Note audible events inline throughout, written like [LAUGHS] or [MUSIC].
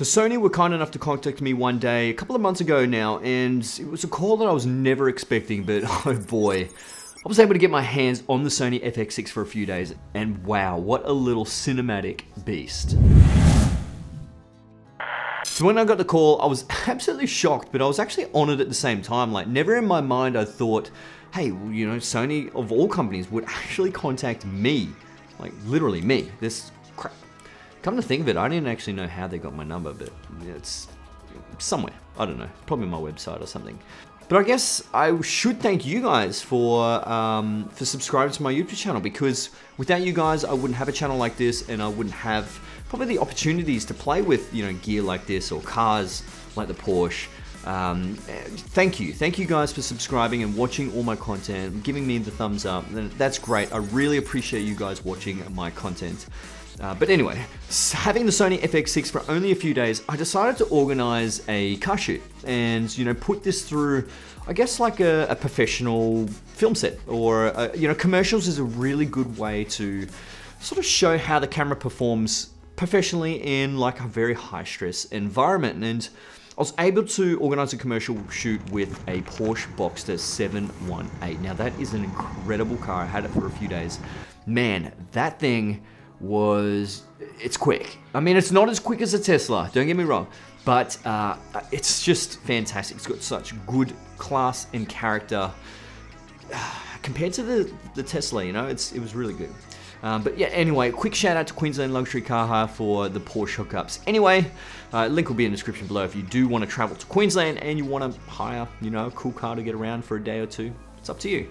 So Sony were kind enough to contact me one day, a couple of months ago now, and it was a call that I was never expecting, but [LAUGHS] oh boy. I was able to get my hands on the Sony FX6 for a few days, and wow, what a little cinematic beast. So when I got the call, I was [LAUGHS] absolutely shocked, but I was actually honored at the same time. Like, never in my mind I thought, hey, you know, Sony of all companies would actually contact me. Like, literally me. This crap. Come to think of it, I didn't actually know how they got my number, but it's somewhere. I don't know. Probably my website or something. But I guess I should thank you guys for um, for subscribing to my YouTube channel because without you guys, I wouldn't have a channel like this, and I wouldn't have probably the opportunities to play with you know gear like this or cars like the Porsche. Um, thank you, thank you guys for subscribing and watching all my content, giving me the thumbs up. That's great. I really appreciate you guys watching my content. Uh, but anyway, having the Sony FX6 for only a few days, I decided to organize a car shoot and, you know, put this through, I guess like a, a professional film set or, a, you know, commercials is a really good way to sort of show how the camera performs professionally in like a very high stress environment. And I was able to organize a commercial shoot with a Porsche Boxster 718. Now that is an incredible car. I had it for a few days. Man, that thing was it's quick. I mean, it's not as quick as a Tesla. Don't get me wrong, but uh, it's just fantastic. It's got such good class and character [SIGHS] compared to the the Tesla. You know, it's it was really good. Um, but yeah, anyway, quick shout out to Queensland Luxury Car Hire for the Porsche hookups. Anyway, uh, link will be in the description below if you do want to travel to Queensland and you want to hire, you know, a cool car to get around for a day or two. It's up to you.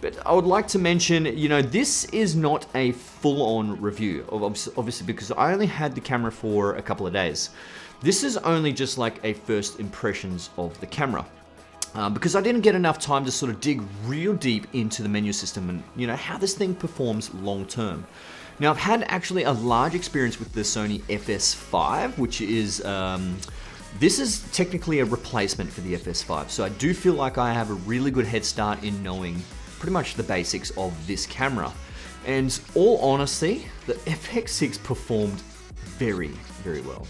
But I would like to mention, you know, this is not a full-on review, obviously, because I only had the camera for a couple of days. This is only just like a first impressions of the camera. Um, because I didn't get enough time to sort of dig real deep into the menu system and, you know, how this thing performs long term. Now, I've had actually a large experience with the Sony FS5, which is, um, this is technically a replacement for the FS5. So I do feel like I have a really good head start in knowing pretty much the basics of this camera. And all honesty, the FX6 performed very, very well.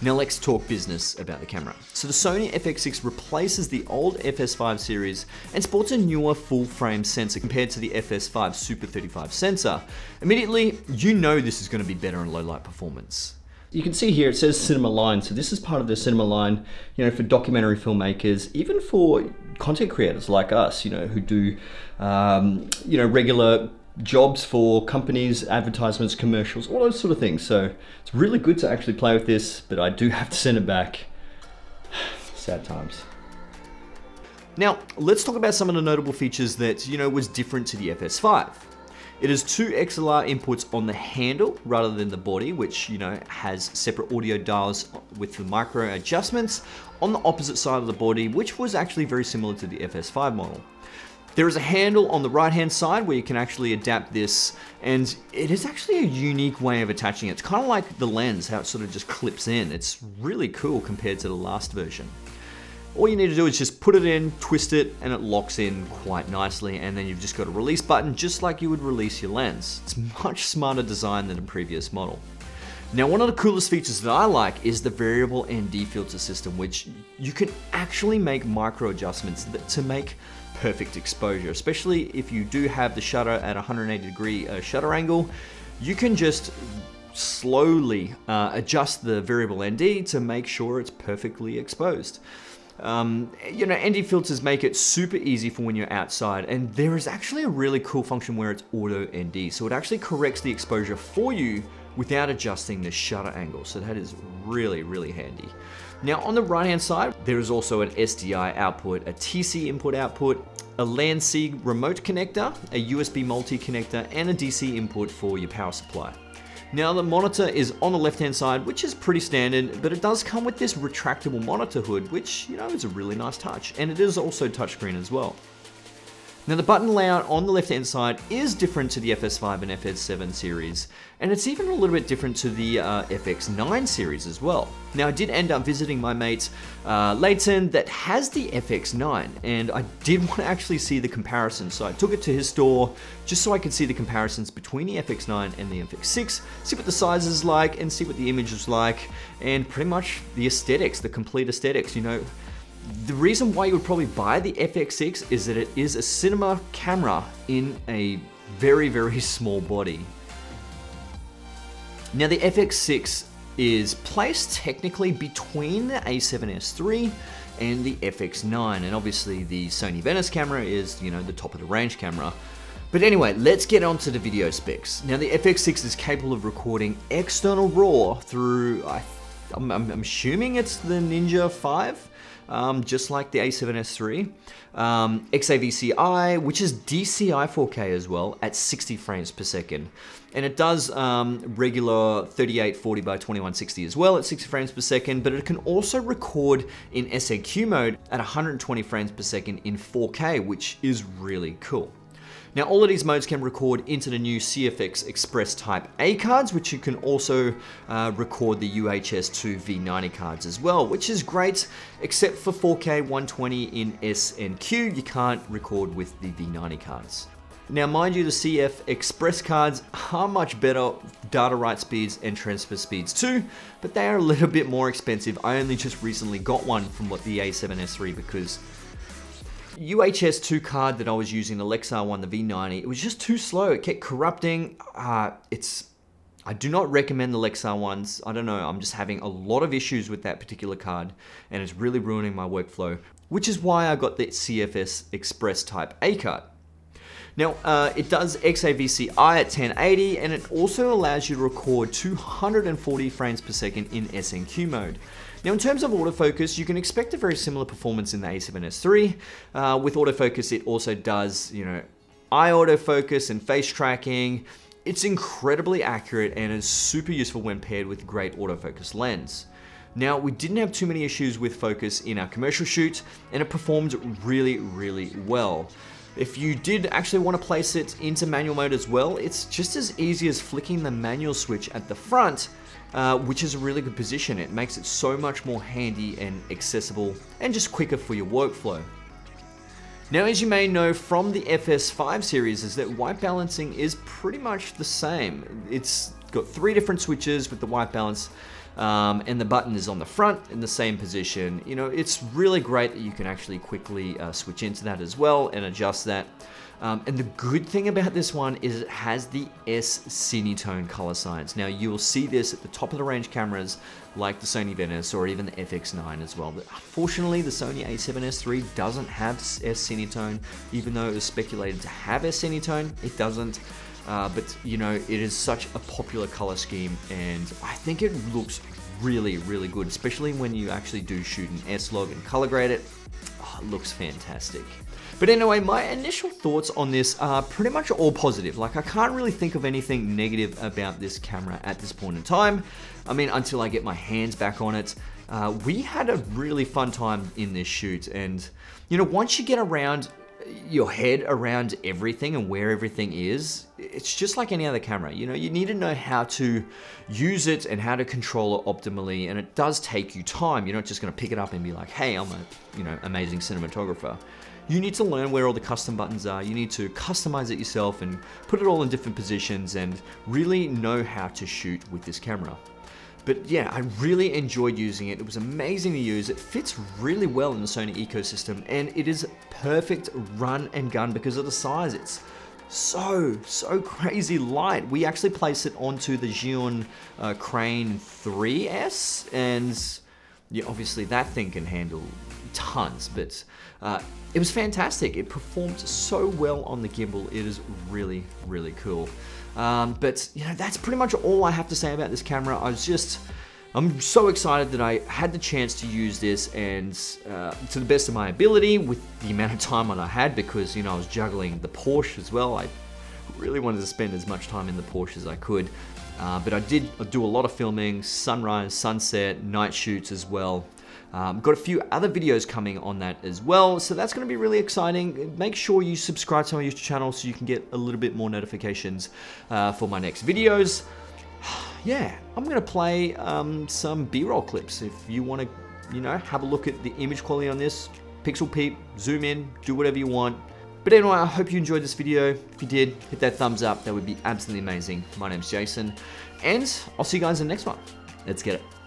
Now let's talk business about the camera. So the Sony FX6 replaces the old FS5 series and sports a newer full frame sensor compared to the FS5 Super 35 sensor. Immediately, you know this is going to be better in low light performance. You can see here it says cinema line, so this is part of the cinema line, you know, for documentary filmmakers, even for content creators like us, you know, who do, um, you know, regular jobs for companies, advertisements, commercials, all those sort of things. So it's really good to actually play with this, but I do have to send it back. [SIGHS] Sad times. Now, let's talk about some of the notable features that, you know, was different to the FS5. It has two XLR inputs on the handle rather than the body, which you know has separate audio dials with the micro adjustments on the opposite side of the body, which was actually very similar to the FS5 model. There is a handle on the right hand side where you can actually adapt this and it is actually a unique way of attaching it. It's kind of like the lens, how it sort of just clips in. It's really cool compared to the last version. All you need to do is just put it in, twist it, and it locks in quite nicely, and then you've just got a release button just like you would release your lens. It's [LAUGHS] much smarter design than the previous model. Now one of the coolest features that I like is the variable ND filter system, which you can actually make micro adjustments to make perfect exposure, especially if you do have the shutter at 180 degree uh, shutter angle, you can just slowly uh, adjust the variable ND to make sure it's perfectly exposed. Um, you know, ND filters make it super easy for when you're outside, and there is actually a really cool function where it's auto ND. So it actually corrects the exposure for you without adjusting the shutter angle. So that is really, really handy. Now on the right hand side, there is also an SDI output, a TC input output, a LAN-C remote connector, a USB multi connector, and a DC input for your power supply. Now the monitor is on the left hand side, which is pretty standard, but it does come with this retractable monitor hood, which, you know, is a really nice touch. And it is also touchscreen as well. Now the button layout on the left hand side is different to the FS5 and FS7 series, and it's even a little bit different to the uh, FX9 series as well. Now I did end up visiting my mate uh, Leighton that has the FX9, and I did [LAUGHS] want to actually see the comparison, so I took it to his store just so I could see the comparisons between the FX9 and the FX6, see what the size is like, and see what the image is like, and pretty much the aesthetics, the complete aesthetics, you know, the reason why you would probably buy the FX6 is that it is a cinema camera in a very, very [LAUGHS] small body. Now the FX6 is placed technically between the a7S III and the FX9 and obviously the Sony Venice camera is, you know, the top of the range camera. But anyway, let's get on to the video specs. Now the FX6 is capable of recording external RAW through, I, I'm, I'm assuming it's the Ninja 5? Um, just like the A7S III. Um, XAVCI, which is DCI 4K as well, at 60 frames per second. And it does um, regular 3840 by 2160 as well at 60 frames per second, but it can also record in S&Q mode at 120 frames per second in 4K, which is really cool. Now all of these modes can record into the new CFexpress Type A cards, which you can also uh, record the UHS-2 V90 cards as well, which is great, except for 4K 120 in S and Q, you can't record with the V90 cards. Now mind you, the CF Express cards are much better data write speeds and transfer speeds too, but they are a little bit more expensive. I only just recently got one from what the A7S III because UHS 2 card that I was using, the Lexar one, the V90, it was just too slow. It kept corrupting. Uh, it's I do not recommend the Lexar ones. I don't know, I'm just having a lot of issues with that particular card and it's really ruining my workflow, which is why I got the CFexpress Type A card. Now, uh, it does XAVCI at 1080 and it also allows you to record 240 frames per second in S&Q mode. Now in terms of autofocus, you can expect a very similar performance in the A7S III. Uh, with autofocus, it also does, you know, eye autofocus and face tracking. It's incredibly accurate and is super useful when paired with a great autofocus lens. Now, we didn't have too many issues with focus in our commercial shoot, and it performed really, really well. If you did actually want to place it into manual mode as well, it's just as easy as flicking the manual switch at the front uh, which is a really good position. It makes it so much more handy and accessible and just quicker for your workflow. Now, as you may know from the FS5 series, is that white balancing is pretty much the same. It's got three different switches with the white balance um, and the button is on the front in the same position. You know, it's really great that you can actually quickly uh, switch into that as well and adjust that. Um, and the good thing about this one is it has the S Cinetone color science. Now you'll see this at the top of the range cameras like the Sony Venice or even the FX9 as well. But unfortunately, the Sony a7S III doesn't have S Cinetone, even though it was speculated to have S Cinetone, it doesn't. Uh, but you know, it is such a popular color scheme and I think it looks really, really good, especially when you actually do shoot an S-Log and color grade it. Oh, it looks fantastic. But anyway, my initial thoughts on this are pretty much all positive. Like, I can't really think of anything negative about this camera at this point in time. I mean, until I get my hands back on it. Uh, we had a really fun time in this shoot, and you know, once you get around your head around everything and where everything is, it's just like any other camera. You know, you need to know how to use it and how to control it optimally, and it does take you time. You're not just gonna pick it up and be like, hey, I'm a, you know, amazing cinematographer. You need to learn where all the custom buttons are. You need to customize it yourself and put it all in different positions and really know how to shoot with this camera. But yeah, I really enjoyed using it. It was amazing to use. It fits really well in the Sony ecosystem and it is perfect run and gun because of the size. It's so, so [LAUGHS] crazy light. We actually placed it onto the Zhiyun uh, Crane 3S and yeah, obviously that thing can handle tons, but uh, it was fantastic. It performed so well on the gimbal. It is really, really cool. Um, but you know, that's pretty much all I have to say about this camera. I was just, I'm so excited that I had the chance to use this and uh, to the best of my ability with the amount of time that I had because you know I was juggling the Porsche as well. I really wanted to spend as much time in the Porsche as I could. Uh, but I did do a lot of filming, sunrise, sunset, night shoots as well. Um, got a few other videos coming on that as well, so that's going to be really exciting. Make sure you subscribe to my YouTube channel so you can get a little bit more notifications uh, for my next videos. [SIGHS] yeah, I'm going to play um, some B-roll clips if you want to, you know, have a look at the image quality on this. Pixel peep, zoom in, do whatever you want. But anyway, I hope you enjoyed this video. If you did, hit that thumbs up. That would be absolutely amazing. My name's Jason, and I'll see you guys in the next one. Let's get it.